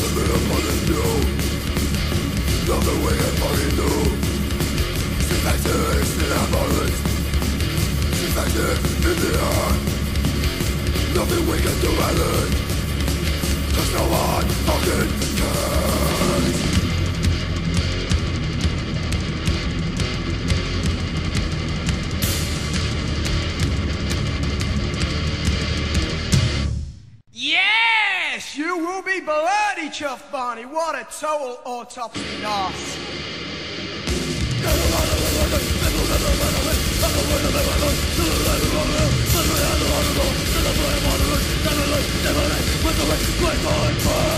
Yes, fucking Nothing we can fucking do She's in She's in Nothing we can do about no one fucking cares you will be blessed handcuff Barney, what a total autopsy loss. With the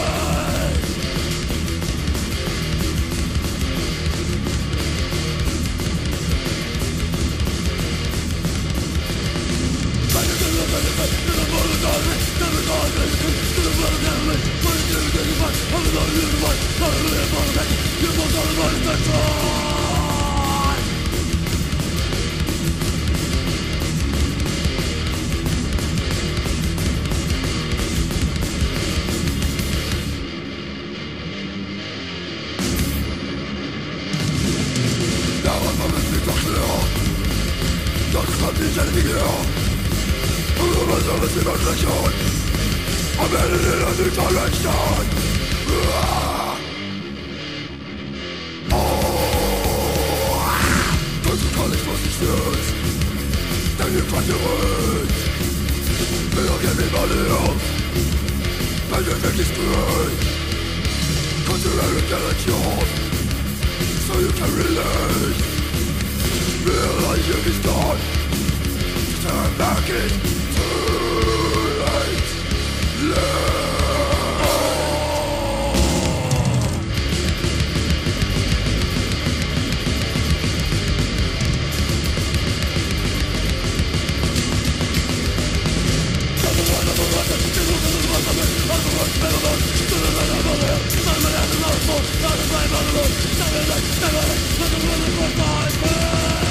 silence Pas de vague d'esprit Cultural intelligence So you can release. Realize you've been Turn back in Stop it, stop it, stop it, stop it, stop it, a it, stop it, stop it, stop it, stop a stop it, stop it, stop it,